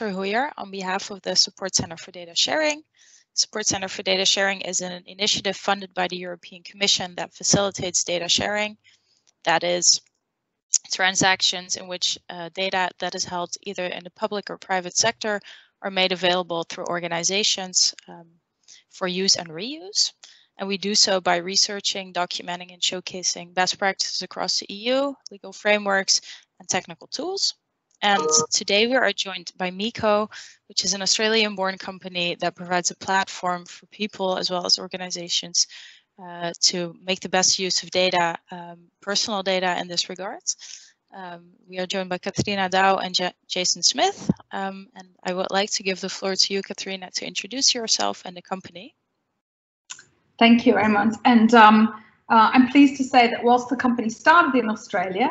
Esther Hoyer on behalf of the Support Center for Data Sharing. Support Center for Data Sharing is an initiative funded by the European Commission that facilitates data sharing. That is transactions in which uh, data that is held either in the public or private sector are made available through organizations um, for use and reuse. And we do so by researching, documenting, and showcasing best practices across the EU, legal frameworks, and technical tools. And today we are joined by Meeco, which is an Australian born company that provides a platform for people as well as organizations uh, to make the best use of data, um, personal data in this regard. Um, we are joined by Katryna Dow and J Jason Smith, um, and I would like to give the floor to you, Katryna, to introduce yourself and the company. Thank you, Raymond. And um, uh, I'm pleased to say that whilst the company started in Australia,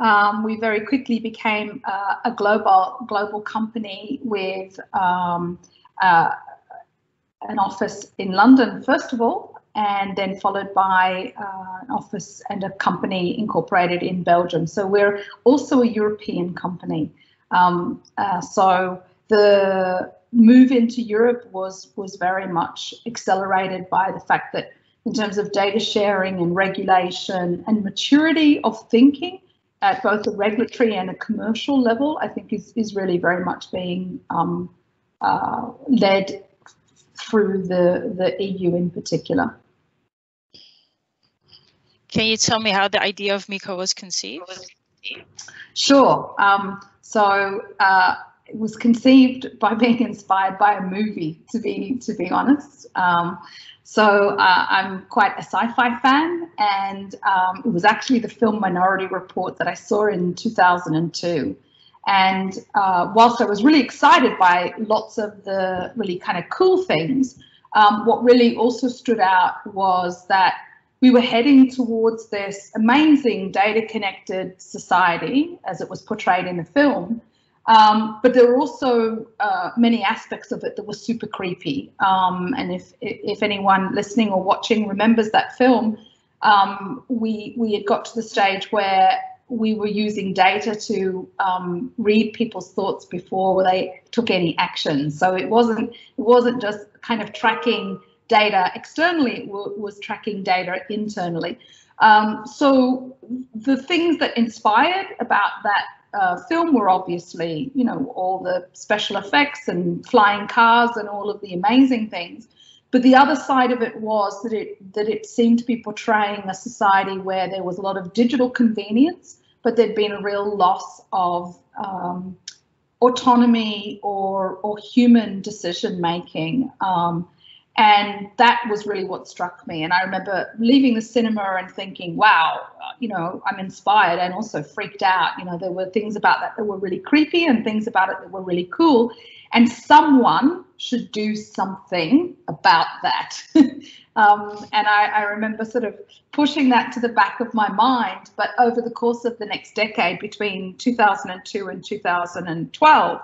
um, we very quickly became uh, a global global company with um, uh, an office in London, first of all, and then followed by uh, an office and a company incorporated in Belgium. So we're also a European company. Um, uh, so the move into Europe was was very much accelerated by the fact that in terms of data sharing and regulation and maturity of thinking, at both a regulatory and a commercial level, I think is, is really very much being um, uh, led through the, the EU in particular. Can you tell me how the idea of Meeco was conceived? Sure. Um, so uh, it was conceived by being inspired by a movie, to be to be honest. Um, so uh, I'm quite a sci-fi fan, and um, it was actually the film Minority Report that I saw in 2002. And uh, whilst I was really excited by lots of the really kind of cool things, um, what really also stood out was that we were heading towards this amazing data connected society as it was portrayed in the film, um, but there were also uh, many aspects of it that were super creepy. Um, and if if anyone listening or watching remembers that film, um, we we had got to the stage where we were using data to um, read people's thoughts before they took any action. So it wasn't it wasn't just kind of tracking data externally; it was tracking data internally. Um, so the things that inspired about that uh, film were obviously, you know, all the special effects and flying cars and all of the amazing things. But the other side of it was that it that it seemed to be portraying a society where there was a lot of digital convenience, but there'd been a real loss of um, autonomy or or human decision making. Um, and that was really what struck me. And I remember leaving the cinema and thinking, wow, you know, I'm inspired and also freaked out. You know, there were things about that that were really creepy and things about it that were really cool. And someone should do something about that. um, and I, I remember sort of pushing that to the back of my mind. But over the course of the next decade, between 2002 and 2012,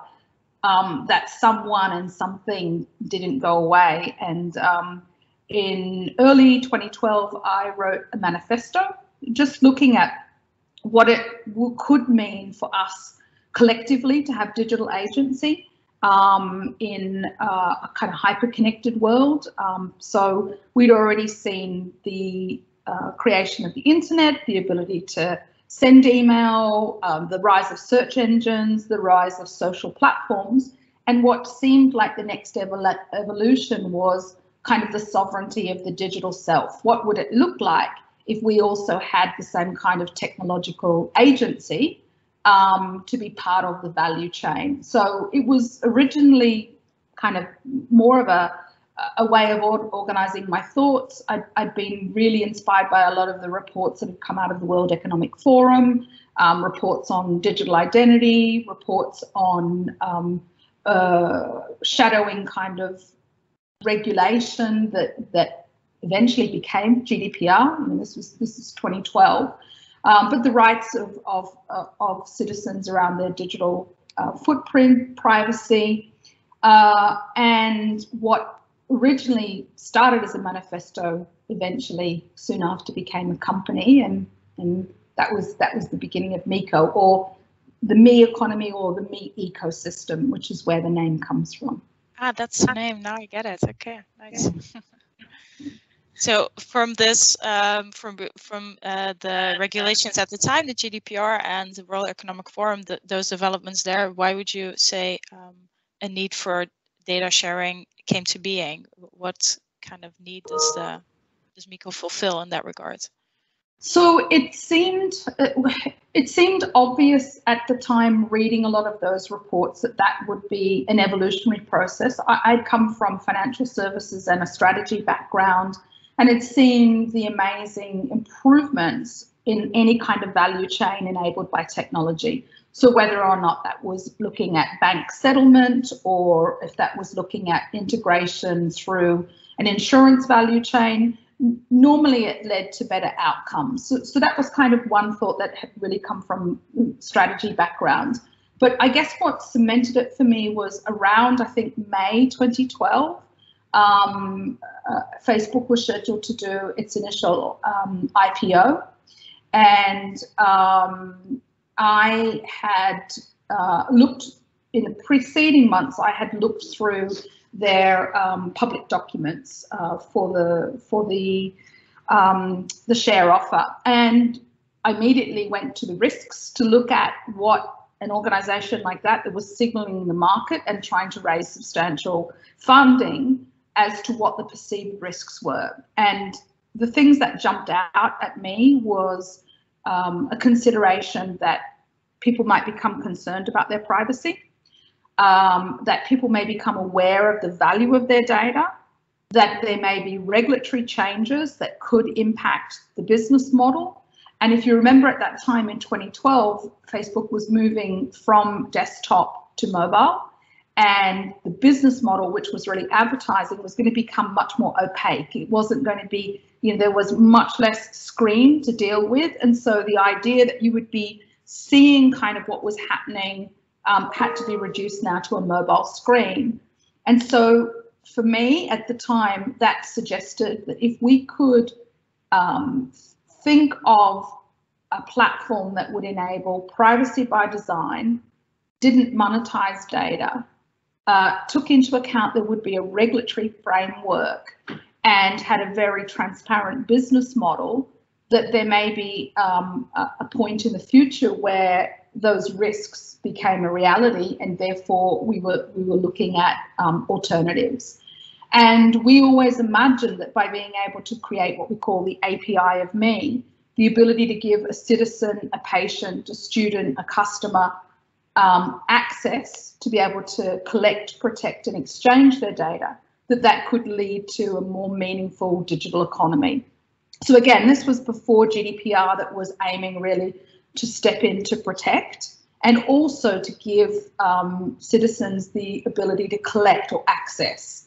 um, that someone and something didn't go away. And um, in early 2012, I wrote a manifesto just looking at what it could mean for us collectively to have digital agency um, in uh, a kind of hyper-connected world. Um, so we'd already seen the uh, creation of the internet, the ability to send email, um, the rise of search engines, the rise of social platforms. And what seemed like the next evol evolution was kind of the sovereignty of the digital self. What would it look like if we also had the same kind of technological agency um, to be part of the value chain? So it was originally kind of more of a a way of organizing my thoughts. i had been really inspired by a lot of the reports that have come out of the World Economic Forum, um, reports on digital identity, reports on um, uh, shadowing kind of regulation that that eventually became GDPR. I mean, this was this is 2012, um, but the rights of of, uh, of citizens around their digital uh, footprint, privacy, uh, and what originally started as a manifesto, eventually soon after became a company, and and that was that was the beginning of Meeco, or the me economy or the me ecosystem, which is where the name comes from. Ah, that's the name. Now I get it. Okay, nice. so from this, um, from from uh, the regulations at the time, the GDPR and the World Economic Forum, the, those developments there, why would you say um, a need for data sharing came to being? What kind of need does the does Meeco fulfill in that regard? So it seemed it seemed obvious at the time reading a lot of those reports that that would be an evolutionary process. I, would come from financial services and a strategy background, and had seen the amazing improvements in any kind of value chain enabled by technology. So whether or not that was looking at bank settlement or if that was looking at integration through an insurance value chain, normally it led to better outcomes. So, so that was kind of one thought that had really come from strategy background. But I guess what cemented it for me was around, I think, May 2012. Um, uh, Facebook was scheduled to do its initial um, IPO. And um, I had uh, looked in the preceding months, I had looked through their um, public documents uh, for the for the um, the share offer, and I immediately went to the risks to look at what an organisation like that that was signalling the market and trying to raise substantial funding as to what the perceived risks were. And the things that jumped out at me was um, a consideration that people might become concerned about their privacy um, that people may become aware of the value of their data, that there may be regulatory changes that could impact the business model. And if you remember at that time in 2012, Facebook was moving from desktop to mobile and the business model, which was really advertising, was going to become much more opaque. It wasn't going to be, you know, there was much less screen to deal with. And so the idea that you would be seeing kind of what was happening um, had to be reduced now to a mobile screen. And so for me at the time, that suggested that if we could um, think of a platform that would enable privacy by design, didn't monetize data, uh, took into account there would be a regulatory framework and had a very transparent business model, that there may be um, a, point in the future where those risks became a reality and therefore we were we were looking at um, alternatives. And we always imagined that by being able to create what we call the API of me the ability to give a citizen a patient a student a customer um, access to be able to collect protect and exchange their data that that could lead to a more meaningful digital economy so again this was before GDPR that was aiming really to step in to protect and also to give um, citizens the ability to collect or access.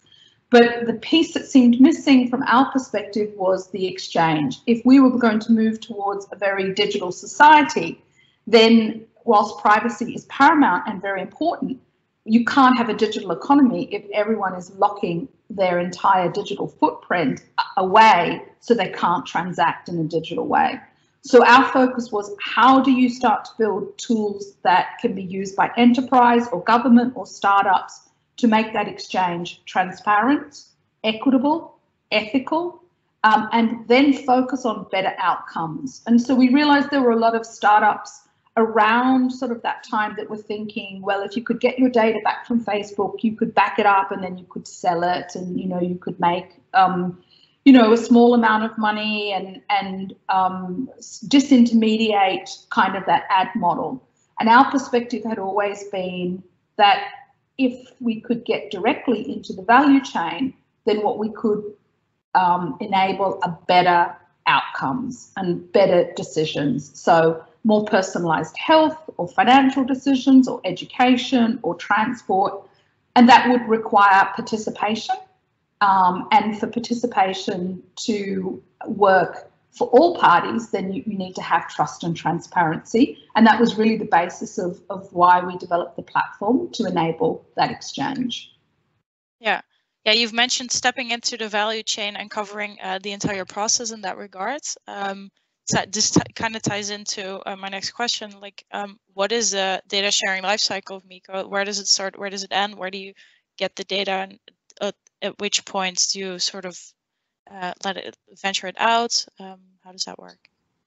But the piece that seemed missing from our perspective was the exchange. If we were going to move towards a very digital society, then whilst privacy is paramount and very important, you can't have a digital economy if everyone is locking their entire digital footprint away so they can't transact in a digital way. So our focus was how do you start to build tools that can be used by enterprise or government or startups to make that exchange transparent, equitable, ethical, um, and then focus on better outcomes. And so we realized there were a lot of startups around sort of that time that we're thinking, well, if you could get your data back from Facebook, you could back it up and then you could sell it and, you know, you could make um, you know, a small amount of money and and um, disintermediate kind of that ad model. And our perspective had always been that if we could get directly into the value chain, then what we could um, enable a better outcomes and better decisions. So more personalized health or financial decisions or education or transport. And that would require participation um, and for participation to work for all parties, then you, you, need to have trust and transparency. And that was really the basis of, of why we developed the platform to enable that exchange. Yeah. Yeah, you've mentioned stepping into the value chain and covering uh, the entire process in that regard. Um, this kind of ties into uh, my next question. Like, um, what is the data sharing lifecycle of Meeco? Where does it start? Where does it end? Where do you get the data, and uh, at which points do you sort of uh, let it venture it out? Um, how does that work?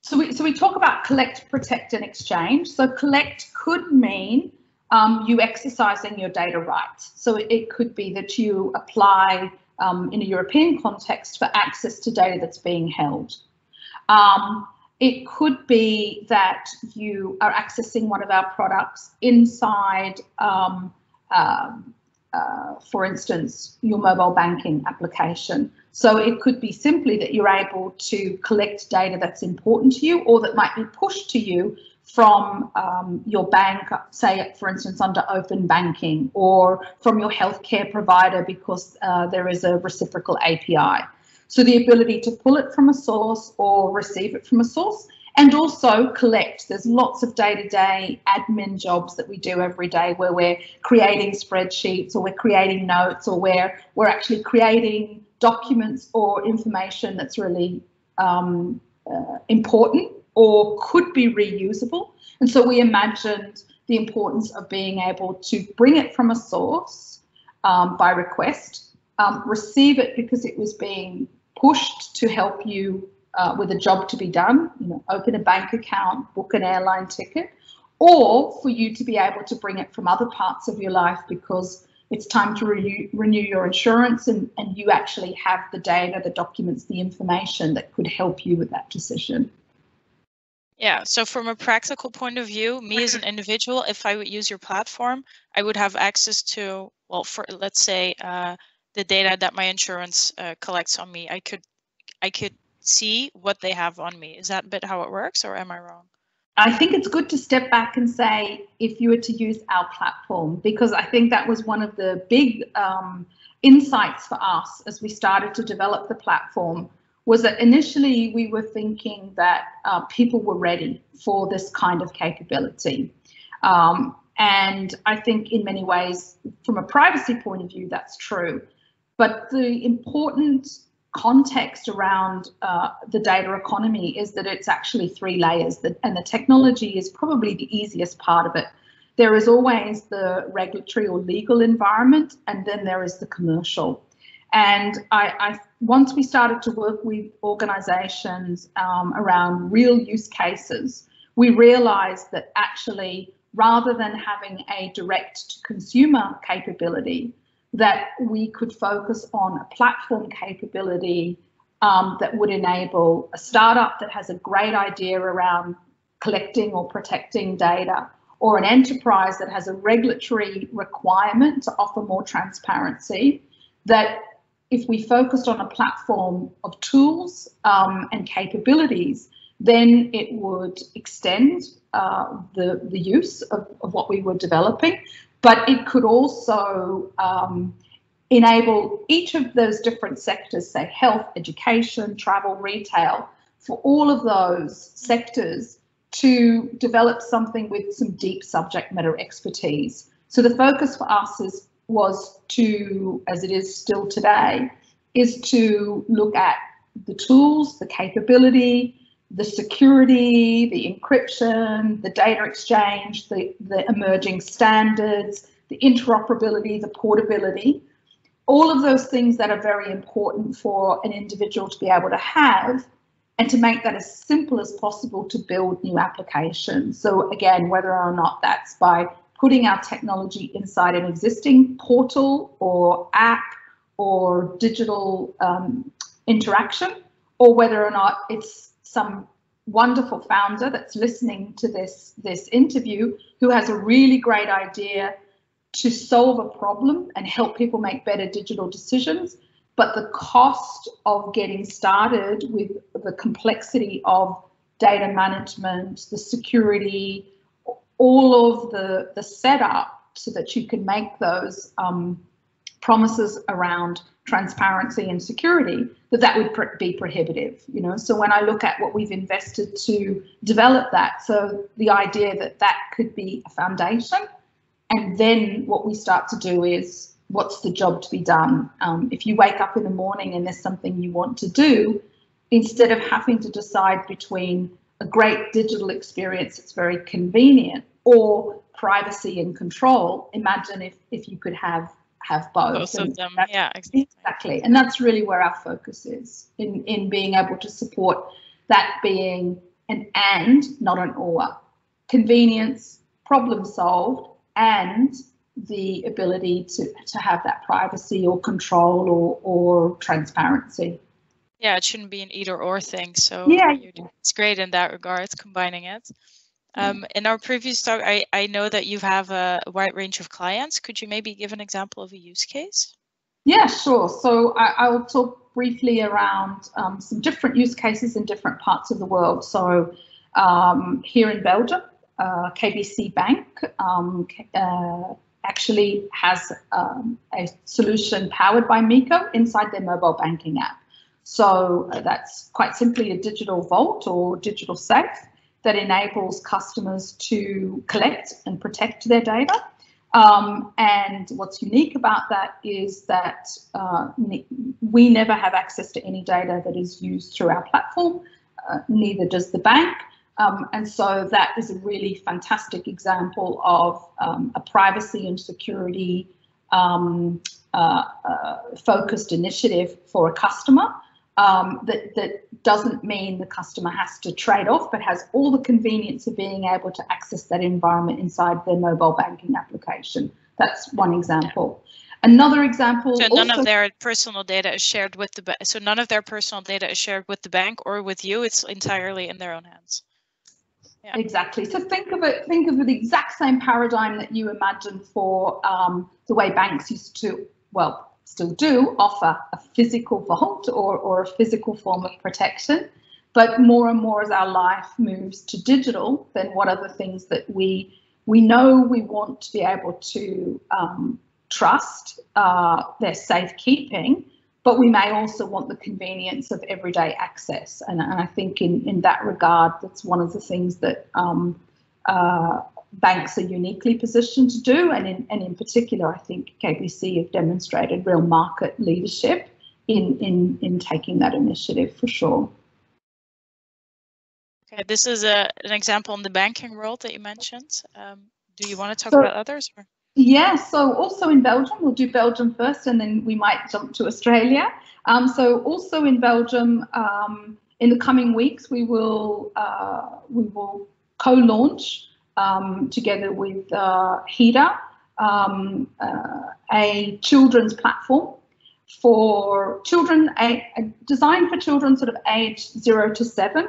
So we so we talk about collect, protect, and exchange. So collect could mean um, you exercising your data rights. So it could be that you apply um, in a European context for access to data that's being held. Um, it could be that you are accessing one of our products inside, um, uh, uh, for instance, your mobile banking application. So it could be simply that you're able to collect data that's important to you or that might be pushed to you from um, your bank, say, for instance, under open banking, or from your healthcare provider because uh, there is a reciprocal API. So the ability to pull it from a source or receive it from a source and also collect. There's lots of day-to-day -day admin jobs that we do every day where we're creating spreadsheets or we're creating notes or where we're actually creating documents or information that's really um, uh, important or could be reusable. And so we imagined the importance of being able to bring it from a source um, by request, um, receive it because it was being pushed to help you uh, with a job to be done, you know, open a bank account, book an airline ticket, or for you to be able to bring it from other parts of your life because it's time to renew, renew your insurance and, and you actually have the data, the documents, the information that could help you with that decision. Yeah, so from a practical point of view, me as an individual, if I would use your platform, I would have access to, well, for let's say uh, the data that my insurance uh, collects on me. I could, I could see what they have on me. Is that a bit how it works, or am I wrong? I think it's good to step back and say if you were to use our platform, because I think that was one of the big um, insights for us as we started to develop the platform was that initially we were thinking that uh, people were ready for this kind of capability. Um, and I think in many ways, from a privacy point of view, that's true. But the important context around uh, the data economy is that it's actually three layers that, and the technology is probably the easiest part of it. There is always the regulatory or legal environment, and then there is the commercial. And I, I once we started to work with organizations um, around real use cases, we realized that actually, rather than having a direct to consumer capability, that we could focus on a platform capability um, that would enable a startup that has a great idea around collecting or protecting data, or an enterprise that has a regulatory requirement to offer more transparency, that if we focused on a platform of tools um, and capabilities, then it would extend uh, the, the use of, of what we were developing, but it could also um, enable each of those different sectors, say health, education, travel, retail, for all of those sectors to develop something with some deep subject matter expertise. So the focus for us is was to, as it is still today, is to look at the tools, the capability, the security, the encryption, the data exchange, the, the emerging standards, the interoperability, the portability, all of those things that are very important for an individual to be able to have and to make that as simple as possible to build new applications. So again, whether or not that's by putting our technology inside an existing portal or app or digital um, interaction, or whether or not it's some wonderful founder that's listening to this, this interview who has a really great idea to solve a problem and help people make better digital decisions. But the cost of getting started with the complexity of data management, the security, all of the, the setup so that you can make those um, promises around transparency and security, that that would pr be prohibitive. You know, so when I look at what we've invested to develop that, so the idea that that could be a foundation, and then what we start to do is what's the job to be done? Um, if you wake up in the morning and there's something you want to do, instead of having to decide between a great digital experience that's very convenient or privacy and control, imagine if, if you could have have both. Both of them, yeah, exactly. exactly. And that's really where our focus is in, in being able to support that being an and, not an or. Convenience, problem solved, and the ability to, to have that privacy or control or, or transparency. Yeah, it shouldn't be an either or thing. So yeah, it's great in that regard, combining it. Um, in our previous talk, I, I know that you have a wide range of clients. Could you maybe give an example of a use case? Yeah, sure. So I, I will talk briefly around um, some different use cases in different parts of the world. So um, here in Belgium, uh, KBC Bank um, uh, actually has um, a solution powered by Meeco inside their mobile banking app. So uh, that's quite simply a digital vault or digital safe that enables customers to collect and protect their data. Um, and what's unique about that is that uh, we never have access to any data that is used through our platform, uh, neither does the bank. Um, and so that is a really fantastic example of um, a privacy and security um, uh, uh focused initiative for a customer um, that, that doesn't mean the customer has to trade off, but has all the convenience of being able to access that environment inside their mobile banking application. That's one example. Another example. So none of their personal data is shared with the so none of their personal data is shared with the bank or with you. It's entirely in their own hands. Yeah. Exactly. So think of it. Think of the exact same paradigm that you imagine for um, the way banks used to well still do offer a physical vault or, or a physical form of protection. But more and more as our life moves to digital, then what are the things that we we know we want to be able to um, trust uh, their safekeeping, but we may also want the convenience of everyday access. And, and I think in, in that regard, that's one of the things that um, uh, banks are uniquely positioned to do. And in, and in particular, I think KBC have demonstrated real market leadership in, in, in taking that initiative for sure. Okay, this is a, an example in the banking world that you mentioned. Um, do you want to talk so, about others? Or? Yeah, so also in Belgium, we'll do Belgium first and then we might jump to Australia. Um, so also in Belgium, um, in the coming weeks, we will uh, we will co-launch um, together with uh, HIDA, um, uh, a children's platform for children, a, a designed for children sort of age zero to seven.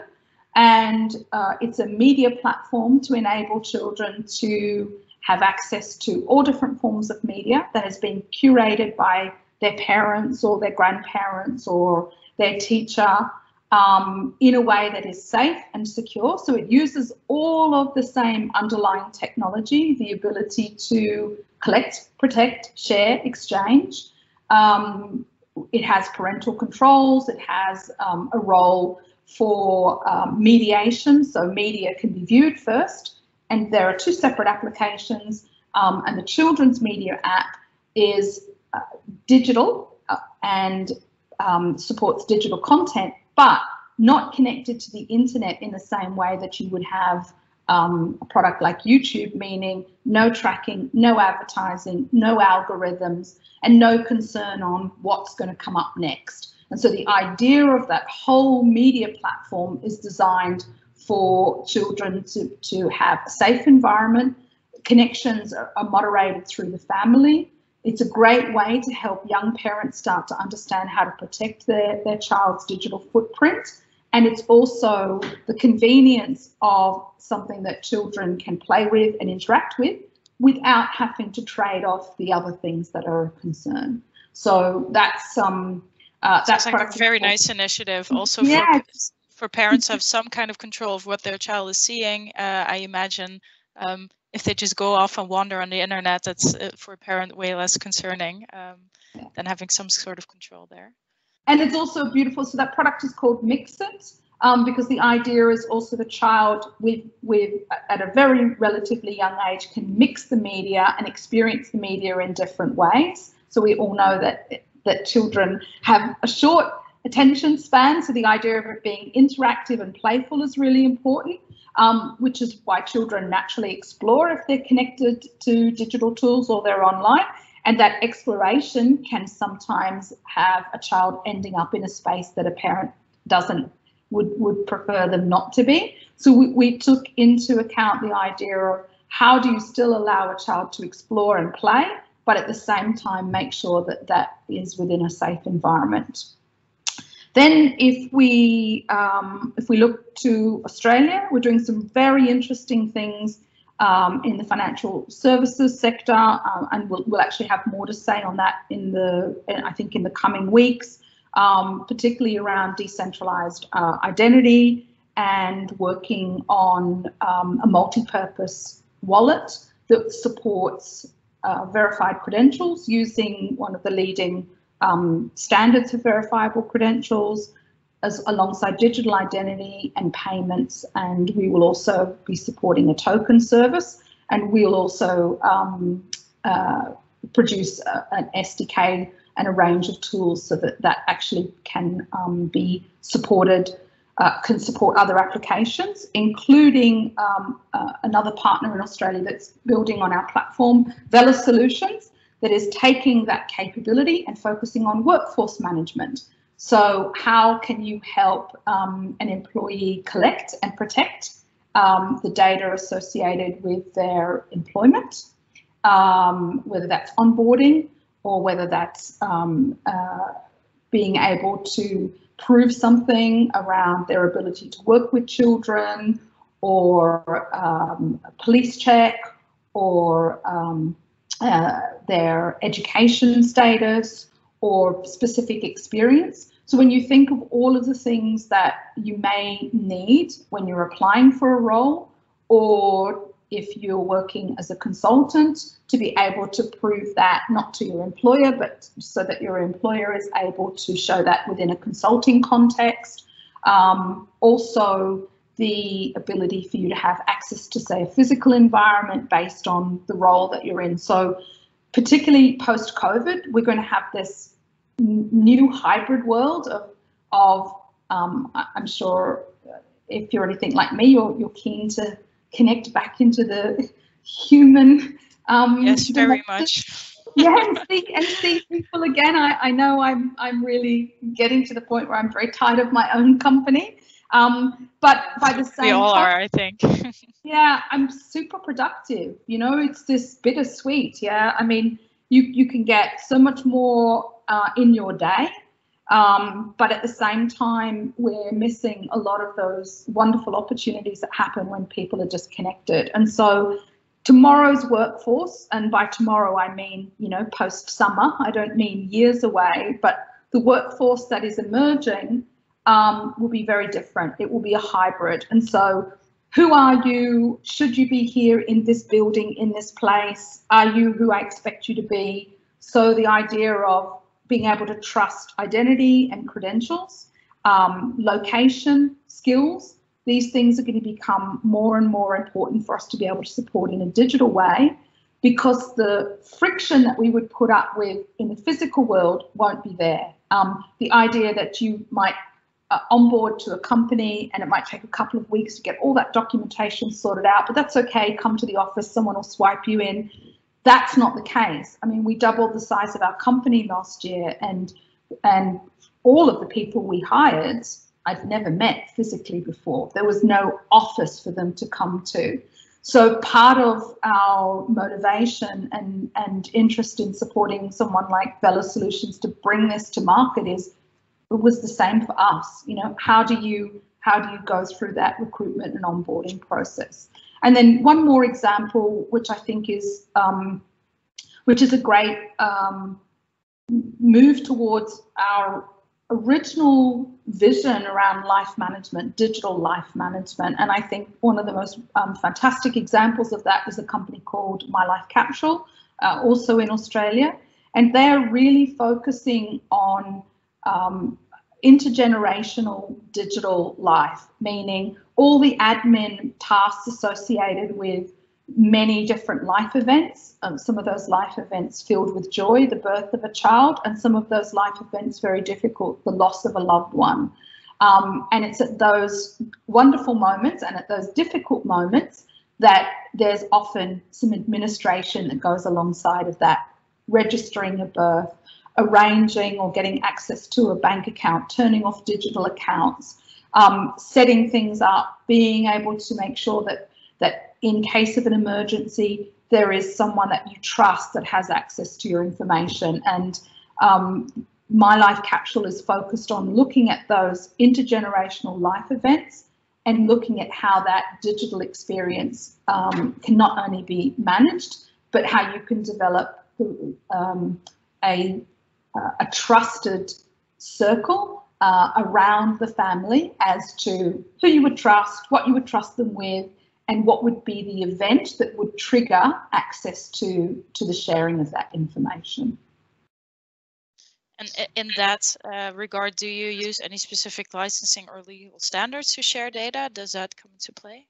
And uh, it's a media platform to enable children to have access to all different forms of media that has been curated by their parents or their grandparents or their teacher um, in a way that is safe and secure. So it uses all of the same underlying technology, the ability to collect, protect, share, exchange. Um, it has parental controls. It has um, a role for um, mediation. So media can be viewed first. And there are two separate applications. Um, and the children's media app is uh, digital uh, and um, supports digital content but not connected to the internet in the same way that you would have um, a product like YouTube, meaning no tracking, no advertising, no algorithms, and no concern on what's going to come up next. And so the idea of that whole media platform is designed for children to, to have a safe environment. Connections are, are moderated through the family. It's a great way to help young parents start to understand how to protect their, their child's digital footprint. And it's also the convenience of something that children can play with and interact with without having to trade off the other things that are a concern. So that's um uh, that's like a very nice initiative also yeah. for, for parents to have some kind of control of what their child is seeing. Uh, I imagine um, if they just go off and wander on the internet, that's uh, for a parent way less concerning um, than having some sort of control there. And it's also beautiful. So that product is called Mixit um, because the idea is also the child with with at a very relatively young age can mix the media and experience the media in different ways. So we all know that that children have a short attention span. So the idea of it being interactive and playful is really important, um, which is why children naturally explore if they're connected to digital tools or they're online. And that exploration can sometimes have a child ending up in a space that a parent doesn't would, would prefer them not to be. So we, we took into account the idea of how do you still allow a child to explore and play, but at the same time make sure that that is within a safe environment. Then if we um, if we look to Australia, we're doing some very interesting things um, in the financial services sector, um, and we'll, we'll actually have more to say on that in the I think in the coming weeks, um, particularly around decentralized uh, identity and working on um, a multi-purpose wallet that supports uh, verified credentials using one of the leading um, standards for verifiable credentials as alongside digital identity and payments. And we will also be supporting a token service and we'll also um, uh, produce a, an SDK and a range of tools so that that actually can um, be supported uh, can support other applications, including um, uh, another partner in Australia that's building on our platform, Vela Solutions, that is taking that capability and focusing on workforce management. So how can you help um, an employee collect and protect um, the data associated with their employment, um, whether that's onboarding or whether that's um, uh, being able to prove something around their ability to work with children or um, a police check or um, uh, their education status or specific experience. So when you think of all of the things that you may need when you're applying for a role or if you're working as a consultant to be able to prove that not to your employer, but so that your employer is able to show that within a consulting context. Um, also, the ability for you to have access to, say, a physical environment based on the role that you're in. So, particularly post COVID, we're going to have this new hybrid world of, of um, I'm sure if you're anything like me, you're, you're keen to connect back into the human. Um, yes, very much. yeah, and see, and see people again. I, I know I'm I'm really getting to the point where I'm very tired of my own company. Um, but by the same we all time, are, I think. yeah, I'm super productive. You know, it's this bittersweet. Yeah, I mean, you you can get so much more uh, in your day um, but at the same time, we're missing a lot of those wonderful opportunities that happen when people are just connected. And so tomorrow's workforce, and by tomorrow I mean, you know, post summer, I don't mean years away, but the workforce that is emerging um, will be very different. It will be a hybrid. And so who are you? Should you be here in this building, in this place? Are you who I expect you to be? So the idea of being able to trust identity and credentials, um, location, skills. These things are going to become more and more important for us to be able to support in a digital way because the friction that we would put up with in the physical world won't be there. Um, the idea that you might uh, onboard to a company and it might take a couple of weeks to get all that documentation sorted out, but that's okay. Come to the office, someone will swipe you in. That's not the case. I mean, we doubled the size of our company last year, and and all of the people we hired I'd never met physically before. There was no office for them to come to. So part of our motivation and, and interest in supporting someone like Bella Solutions to bring this to market is was the same for us. You know, how do you how do you go through that recruitment and onboarding process? And then one more example, which I think is um, which is a great um, move towards our original vision around life management, digital life management. And I think one of the most um, fantastic examples of that is a company called My Life Capsule, uh, also in Australia. And they're really focusing on um, intergenerational digital life, meaning all the admin tasks associated with many different life events. Um, some of those life events filled with joy, the birth of a child, and some of those life events very difficult, the loss of a loved one. Um, and it's at those wonderful moments and at those difficult moments that there's often some administration that goes alongside of that, registering a birth, arranging or getting access to a bank account, turning off digital accounts, um, setting things up, being able to make sure that that in case of an emergency, there is someone that you trust that has access to your information. And um, my life capsule is focused on looking at those intergenerational life events and looking at how that digital experience um, can not only be managed, but how you can develop um, a, a trusted circle uh, around the family as to who you would trust, what you would trust them with, and what would be the event that would trigger access to, to the sharing of that information. And in that uh, regard, do you use any specific licensing or legal standards to share data? Does that come into play?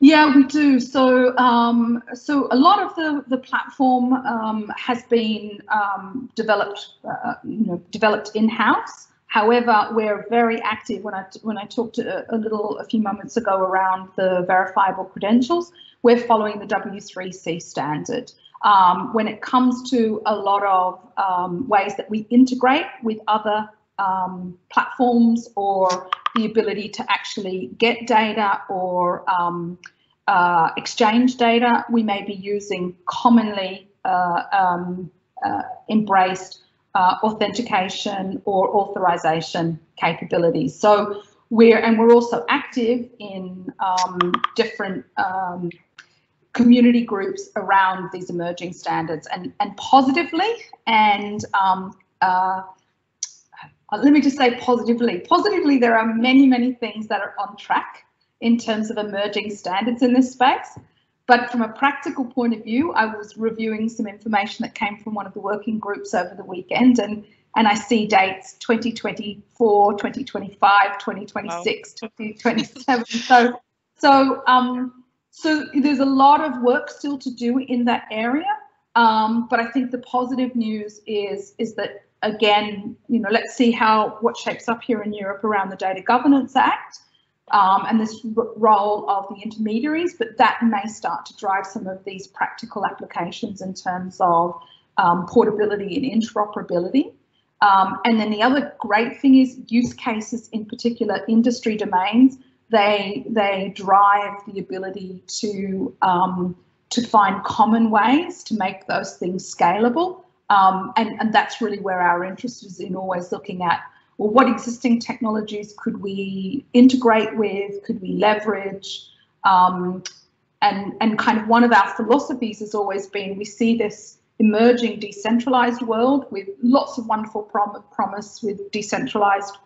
Yeah, we do. So, um, so a lot of the the platform um, has been um, developed, uh, you know, developed in house. However, we're very active when I when I talked a, a little a few moments ago around the verifiable credentials. We're following the W3C standard. Um, when it comes to a lot of um, ways that we integrate with other um, platforms or the ability to actually get data or um, uh, exchange data, we may be using commonly uh, um, uh, embraced uh, authentication or authorization capabilities. So we're and we're also active in um, different um, community groups around these emerging standards and and positively and um, uh, let me just say positively positively there are many many things that are on track in terms of emerging standards in this space but from a practical point of view, I was reviewing some information that came from one of the working groups over the weekend and and I see dates 2024, 2025, 2026, wow. 2027. so so um so there's a lot of work still to do in that area. Um, but I think the positive news is is that again, you know, let's see how what shapes up here in Europe around the Data Governance Act um, and this role of the intermediaries, but that may start to drive some of these practical applications in terms of um, portability and interoperability. Um, and then the other great thing is use cases in particular industry domains, they, they drive the ability to, um, to find common ways to make those things scalable. Um, and, and that's really where our interest is in always looking at well, what existing technologies could we integrate with, could we leverage? Um, and, and kind of one of our philosophies has always been we see this emerging decentralized world with lots of wonderful prom promise with decentralized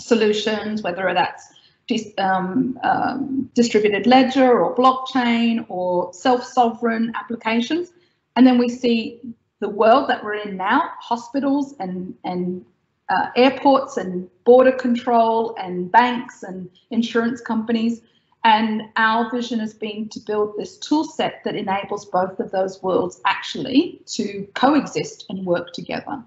solutions, whether that's dis um, um, distributed ledger or blockchain or self-sovereign applications. And then we see the world that we're in now, hospitals and, and uh, airports and border control and banks and insurance companies. And our vision has been to build this tool set that enables both of those worlds actually to coexist and work together.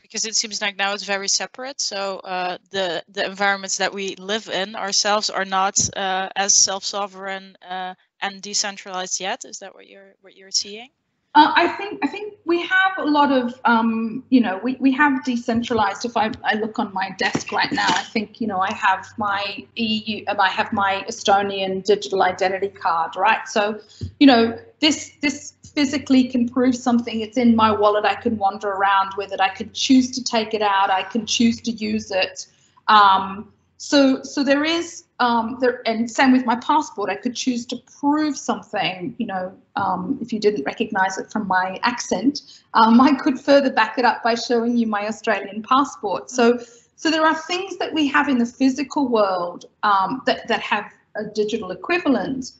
Because it seems like now it's very separate. So uh, the the environments that we live in ourselves are not uh, as self-sovereign uh, and decentralized yet. Is that what you're what you're seeing? Uh, I think I think we have a lot of um, you know we, we have decentralized. If I, I look on my desk right now, I think you know I have my EU um, I have my Estonian digital identity card, right? So you know this this physically can prove something. It's in my wallet. I can wander around with it. I can choose to take it out. I can choose to use it. Um, so so there is um, there, and same with my passport. I could choose to prove something. You know, um, if you didn't recognise it from my accent, um, I could further back it up by showing you my Australian passport. So, so there are things that we have in the physical world um, that that have a digital equivalent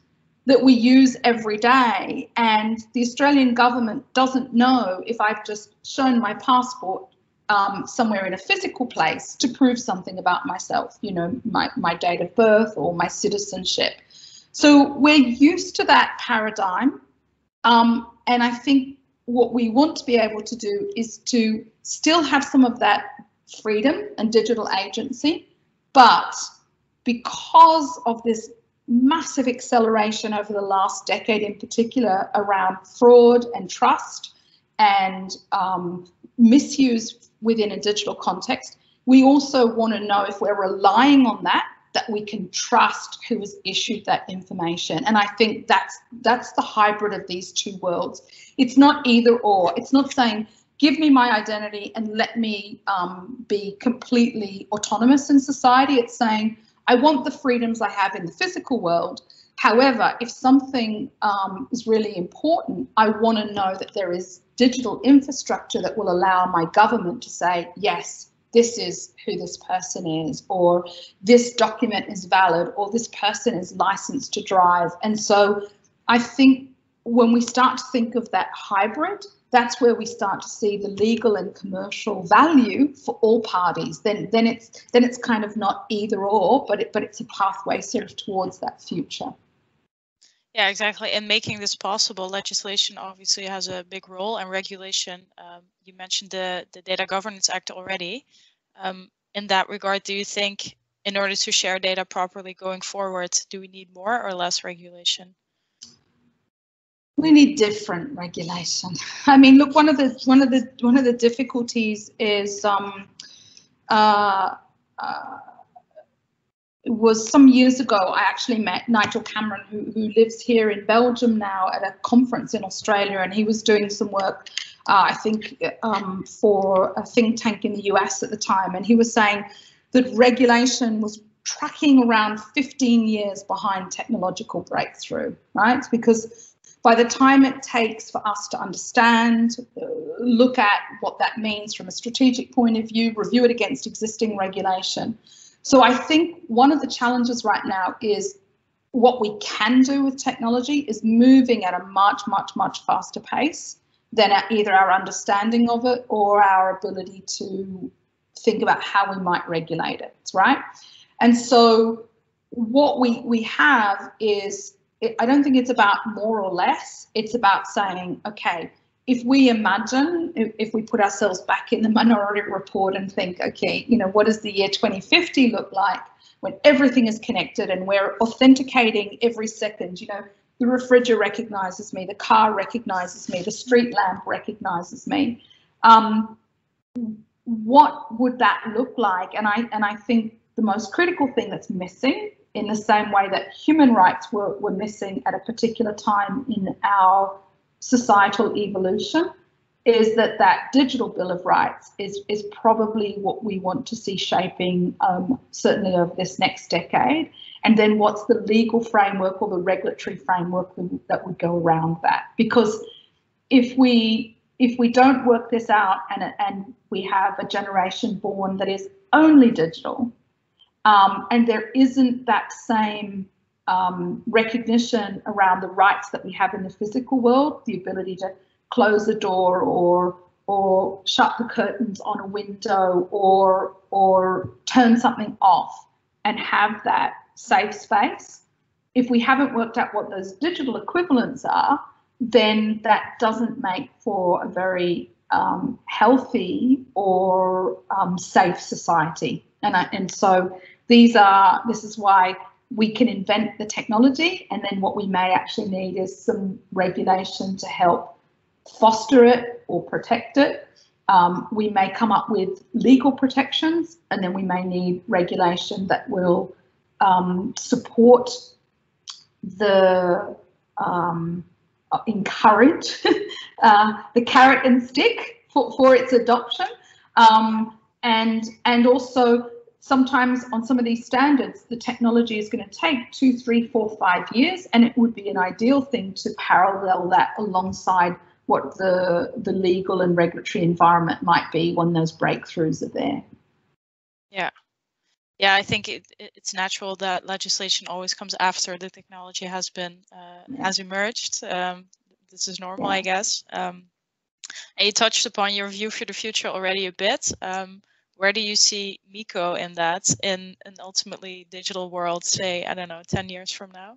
that we use every day, and the Australian government doesn't know if I've just shown my passport um, somewhere in a physical place to prove something about myself, you know, my, my date of birth or my citizenship. So we're used to that paradigm. Um, and I think what we want to be able to do is to still have some of that freedom and digital agency, but because of this massive acceleration over the last decade in particular around fraud and trust and um, misuse within a digital context, we also want to know if we're relying on that that we can trust who has issued that information. And i think that's that's the hybrid of these two worlds. It's not either or. It's not saying give me my identity and let me um, be completely autonomous in society. It's saying i want the freedoms i have in the physical world. However if something um, is really important i want to know that there is digital infrastructure that will allow my government to say yes this is who this person is, or this document is valid, or this person is licensed to drive. And so I think when we start to think of that hybrid, that's where we start to see the legal and commercial value for all parties. Then, then it's then it's kind of not either or, but it, but it's a pathway sort of towards that future. Yeah, exactly. And making this possible, legislation obviously has a big role, and regulation. Um, you mentioned the the Data Governance Act already. Um, in that regard, do you think in order to share data properly going forward, do we need more or less regulation? We need different regulation. I mean, look, one of the one of the one of the difficulties is um, uh, uh, was some years ago, I actually met Nigel Cameron, who, who lives here in Belgium now at a conference in Australia, and he was doing some work, uh, I think, um, for a think tank in the US at the time. And he was saying that regulation was tracking around 15 years behind technological breakthrough, right? Because by the time it takes for us to understand, look at what that means from a strategic point of view, review it against existing regulation, so I think one of the challenges right now is what we can do with technology is moving at a much, much, much faster pace than either our understanding of it or our ability to think about how we might regulate it, right? And so what we, we have is, I don't think it's about more or less, it's about saying, okay, if we imagine, if, we put ourselves back in the minority report and think, okay, you know, what does the year 2050 look like when everything is connected and we're authenticating every second, you know, the refrigerator recognizes me, the car recognizes me, the street lamp recognizes me. Um, what would that look like? And I and I think the most critical thing that's missing in the same way that human rights were, were missing at a particular time in our societal evolution is that that digital bill of rights is is probably what we want to see shaping um, certainly over this next decade. And then what's the legal framework or the regulatory framework that would go around that? Because if we if we don't work this out and and we have a generation born that is only digital um, and there isn't that same um, recognition around the rights that we have in the physical world, the ability to close a door or or shut the curtains on a window or or turn something off and have that safe space. If we haven't worked out what those digital equivalents are, then that doesn't make for a very um, healthy or um, safe society. And I, and so these are this is why we can invent the technology and then what we may actually need is some regulation to help foster it or protect it. Um, we may come up with legal protections and then we may need regulation that will um, support the um, uh, encourage uh, the carrot and stick for, for its adoption um, and and also sometimes on some of these standards, the technology is going to take two, three, four, five years, and it would be an ideal thing to parallel that alongside what the the legal and regulatory environment might be when those breakthroughs are there. Yeah. Yeah, I think it, it's natural that legislation always comes after the technology has been uh, yeah. has emerged. Um, this is normal, yeah. I guess. Um, and you touched upon your view for the future already a bit. Um, where do you see Meeco in that in an ultimately digital world, say, I don't know, 10 years from now?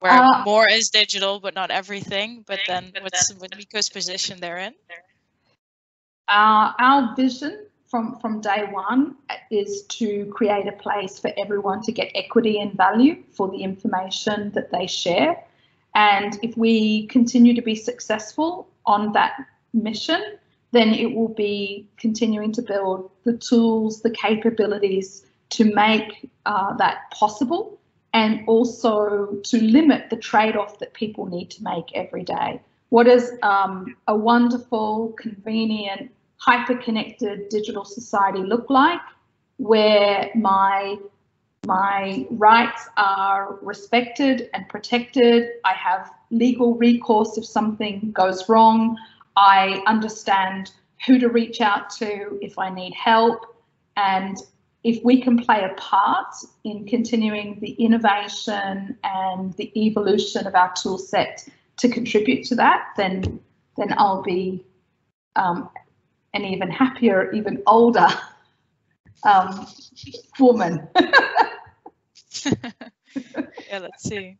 where uh, more is digital, but not everything. But then, what's what Meeco's position therein? Uh, our vision from from day one is to create a place for everyone to get equity and value for the information that they share. And if we continue to be successful on that mission, then it will be continuing to build the tools, the capabilities to make uh, that possible and also to limit the trade-off that people need to make every day. What is um, a wonderful, convenient, hyper-connected digital society look like where my my rights are respected and protected. I have legal recourse if something goes wrong. I understand who to reach out to if I need help. And if we can play a part in continuing the innovation and the evolution of our tool set to contribute to that, then then I'll be um, an even happier, even older um, woman. yeah, let's see.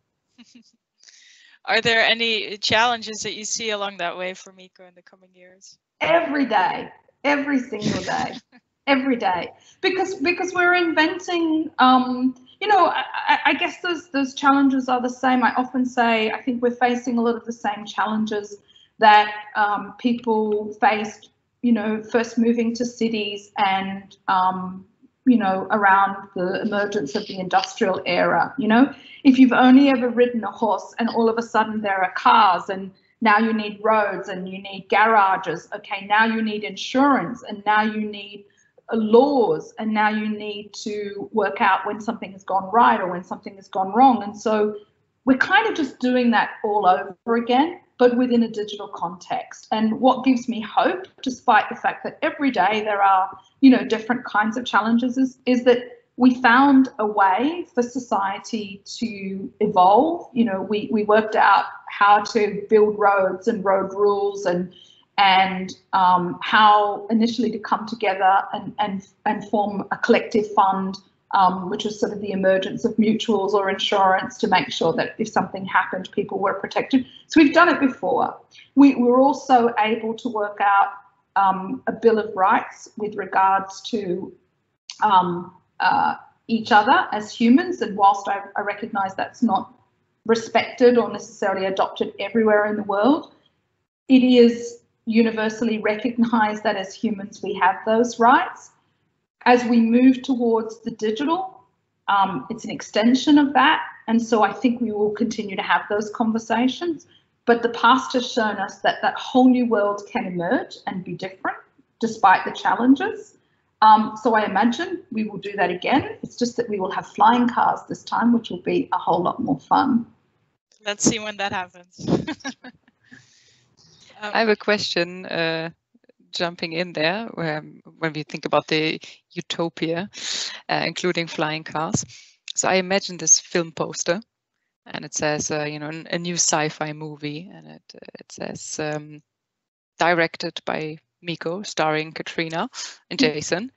Are there any challenges that you see along that way for Meeco in the coming years? Every day, every single day, every day, because because we're inventing. Um, you know, I, I guess those those challenges are the same. I often say I think we're facing a lot of the same challenges that um, people faced. You know, first moving to cities and um, you know, around the emergence of the industrial era. You know, if you've only ever ridden a horse and all of a sudden there are cars and now you need roads and you need garages. Okay, now you need insurance and now you need uh, laws and now you need to work out when something has gone right or when something has gone wrong. And so we're kind of just doing that all over again, but within a digital context. And what gives me hope, despite the fact that every day there are, you know, different kinds of challenges, is, is that we found a way for society to evolve. You know, we, we worked out how to build roads and road rules and and um, how initially to come together and, and, and form a collective fund um, which was sort of the emergence of mutuals or insurance to make sure that if something happened, people were protected. So we've done it before. We were also able to work out um, a Bill of Rights with regards to um, uh, each other as humans. And whilst I, I recognise that's not respected or necessarily adopted everywhere in the world, it is universally recognised that as humans we have those rights as we move towards the digital, um, it's an extension of that. And so I think we will continue to have those conversations. But the past has shown us that that whole new world can emerge and be different despite the challenges. Um, so I imagine we will do that again. It's just that we will have flying cars this time, which will be a whole lot more fun. Let's see when that happens. um, I have a question. Uh, jumping in there um, when we think about the utopia, uh, including flying cars. So I imagine this film poster, and it says, uh, you know, a new sci-fi movie, and it it says um, directed by Meeco, starring Katryna and. Jason.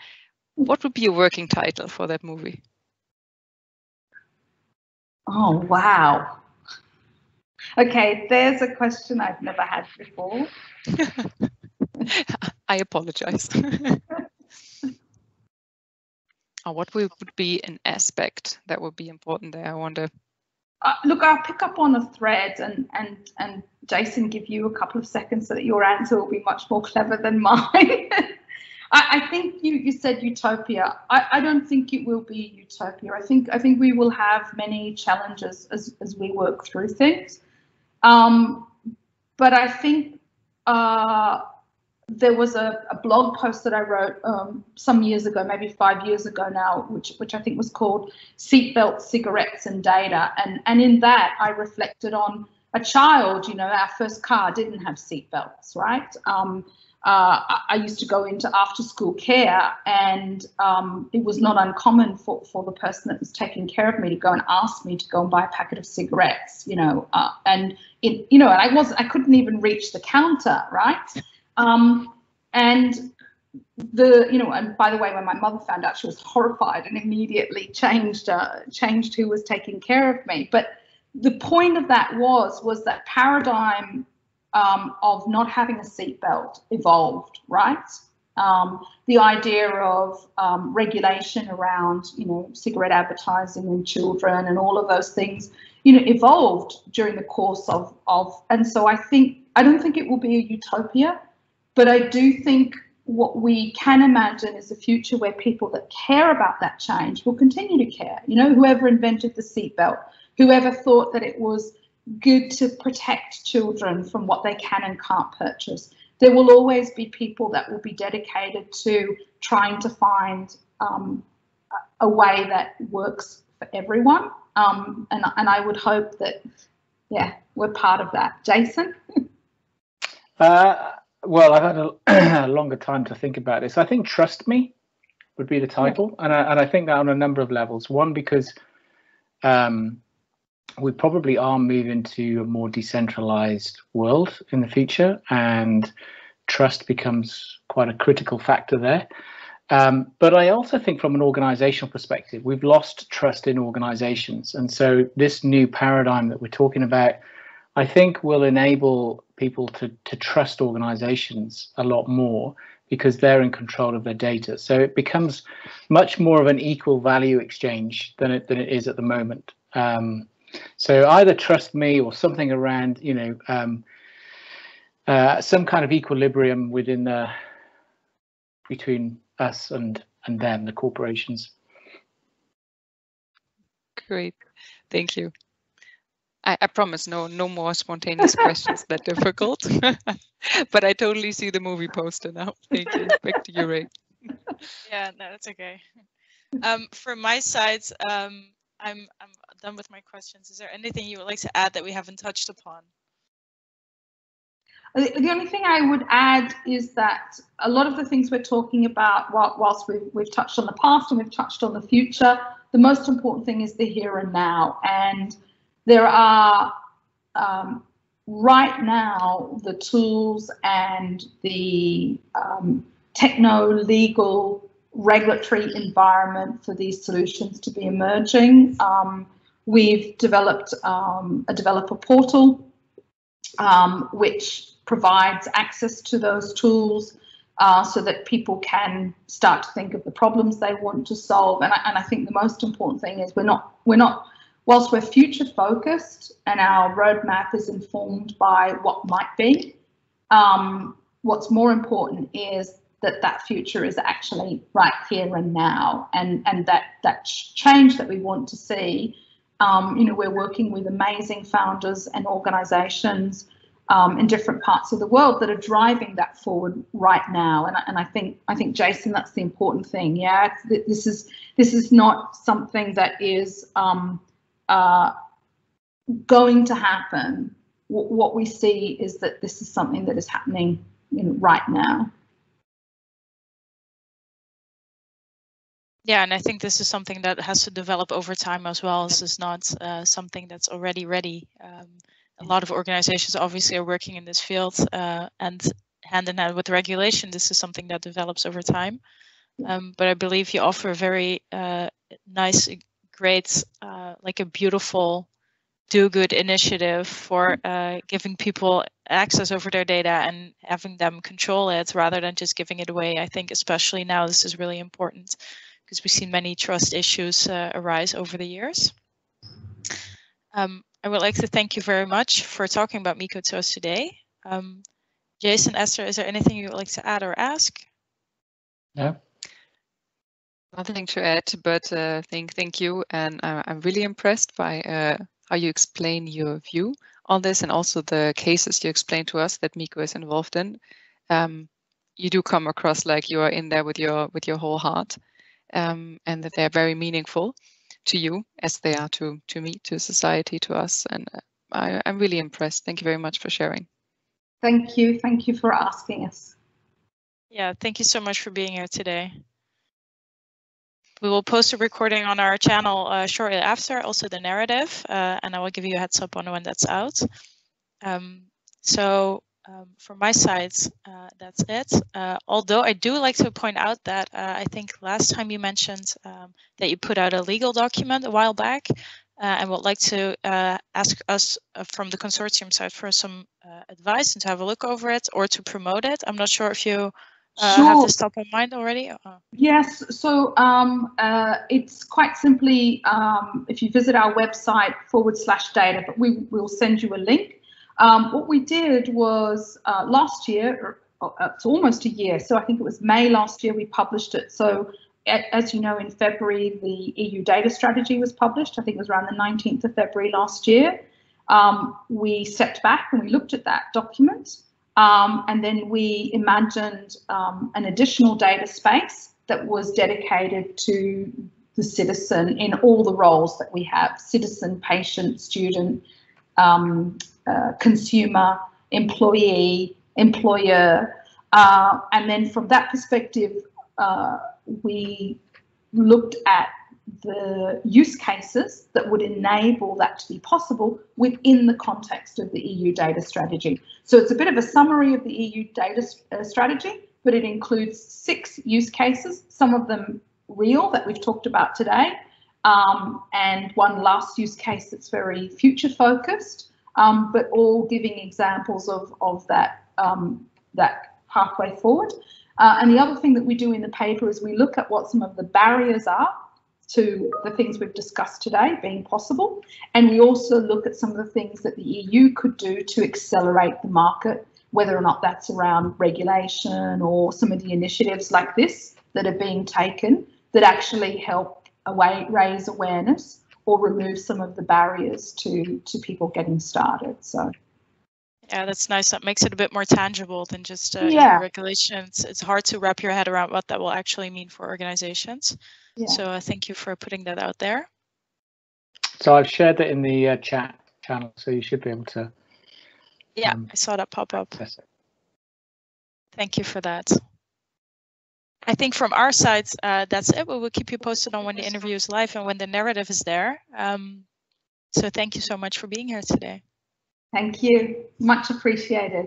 What would be a working title for that movie? Oh wow. Okay, there's a question I've never had before. I apologize. what would be an aspect that would be important there? I wonder. Uh, look, I'll pick up on a thread and and and Jason give you a couple of seconds so that your answer will be much more clever than mine. I, I, think you you said utopia. I, I don't think it will be utopia. I think I think we will have many challenges as as we work through things. Um, but I think uh, there was a, a, blog post that I wrote um, some years ago, maybe five years ago now, which which I think was called "Seatbelt, Cigarettes, and Data," and and in that I reflected on a child. You know, our first car didn't have seatbelts, right? Um, uh, I used to go into after-school care, and um, it was not uncommon for for the person that was taking care of me to go and ask me to go and buy a packet of cigarettes. You know, uh, and it, you know, and I was I couldn't even reach the counter, right? Um, and the you know and by the way when my mother found out she was horrified and immediately changed uh, changed who was taking care of me but the point of that was was that paradigm um, of not having a seatbelt evolved, right? Um, the idea of um, regulation around, you know, cigarette advertising and children and all of those things, you know, evolved during the course of, of, and so I think, I don't think it will be a utopia, but I do think what we can imagine is a future where people that care about that change will continue to care. You know, whoever invented the seatbelt, whoever thought that it was good to protect children from what they can and can't purchase. There will always be people that will be dedicated to trying to find um, a way that works for everyone. Um, and, and I would hope that, yeah, we're part of that. Jason? uh, well, I've had a, longer time to think about this. I think Trust Me would be the title. And I, and I think that on a number of levels. One, because um, we probably are moving to a more decentralized world in the future, and trust becomes quite a critical factor there. Um, but I also think from an organizational perspective, we've lost trust in organizations. And so this new paradigm that we're talking about, I think will enable people to, to trust organizations a lot more because they're in control of their data. So it becomes much more of an equal value exchange than it, than it is at the moment. Um, so either trust me or something around, you know, um, uh, some kind of equilibrium within the between us and and them, the corporations. Great, thank you. I, I promise no no more spontaneous questions that difficult, but I totally see the movie poster now. Thank you. Back to you, Ray. Yeah, no, that's okay. Um, from my side, um, I'm I'm done with my questions. Is there anything you would like to add that we haven't touched upon? The only thing I would add is that a lot of the things we're talking about, whilst we've, we've touched on the past and we've touched on the future, the most important thing is the here and now. And there are um, right now the tools and the um, techno legal regulatory environment for these solutions to be emerging. Um, we've developed um, a developer portal um, which provides access to those tools uh, so that people can start to think of the problems they want to solve. And I, and I think the most important thing is we're not we're not whilst we're future focused and our roadmap is informed by what might be. Um, what's more important is that that future is actually right here and now and and that that change that we want to see um, you know we're working with amazing founders and organizations um, in different parts of the world that are driving that forward right now and, and I think I think Jason that's the important thing yeah this is this is not something that is um, uh, going to happen what we see is that this is something that is happening you know, right now Yeah, and I think this is something that has to develop over time as well. This is not uh, something that's already ready. Um, a lot of organizations obviously are working in this field uh, and hand in hand with regulation, this is something that develops over time. Um, but I believe you offer a very uh, nice, great, uh, like a beautiful do good initiative for uh, giving people access over their data and having them control it rather than just giving it away. I think especially now this is really important because we've seen many trust issues uh, arise over the years. Um, I would like to thank you very much for talking about Meeco to us today. Um, Jason, Esther, is there anything you would like to add or ask? No. Nothing to add, but uh, thank thank you, and uh, I'm really impressed by uh, how you explain your view on this, and also the cases you explained to us that Meeco is involved in. Um, you do come across like you are in there with your with your whole heart, um, and that they're very meaningful to you as they are to to me, to society, to us. And uh, I, I'm really impressed. Thank you very much for sharing. Thank you. Thank you for asking us. Yeah, thank you so much for being here today. We will post a recording on our channel uh, shortly after, also the narrative, uh, and I will give you a heads up on when that's out. Um, so um, from my side, uh, that's it. Uh, although I do like to point out that uh, I think last time you mentioned um, that you put out a legal document a while back. uh, and would like to uh, ask us uh, from the consortium side for some advice and to have a look over it or to promote it. I'm not sure if you uh, have this top of mind already. Uh, Yes, so um, uh, it's quite simply um, if you visit our website forward slash data, but we will send you a link. Um, what we did was uh, last year, uh, it's almost a year, so I think it was May last year we published it. So as you know, in February, the EU data strategy was published. I think it was around the 19th of February last year. Um, we stepped back and we looked at that document. Um, and then we imagined um, an additional data space that was dedicated to the citizen in all the roles that we have citizen, patient, student, um, uh, consumer, employee, employer. Uh, and then from that perspective, uh, we looked at the use cases that would enable that to be possible within the context of the EU data strategy. So it's a bit of a summary of the EU data uh, strategy, but it includes six use cases, some of them real that we've talked about today, um, and one last use case that's very future focused, um, but all giving examples of, of that, um, that pathway forward. Uh, and the other thing that we do in the paper is we look at what some of the barriers are to the things we've discussed today being possible. And we also look at some of the things that the EU could do to accelerate the market, whether or not that's around regulation or some of the initiatives like this that are being taken that actually help away, raise awareness or remove some of the barriers to, to people getting started. So. Yeah, that's nice. That makes it a bit more tangible than just uh, Yeah. regulations. It's hard to wrap your head around what that will actually mean for organizations. Yeah. So uh, thank you for putting that out there. So I've shared it in the uh, chat channel, so you should be able to Yeah, Um, I saw that pop up. Thank you for that. I think from our side, uh, that's it. We will keep you posted on when the interview is live and when the narrative is there. Um, so thank you so much for being here today. Thank you. Much appreciated.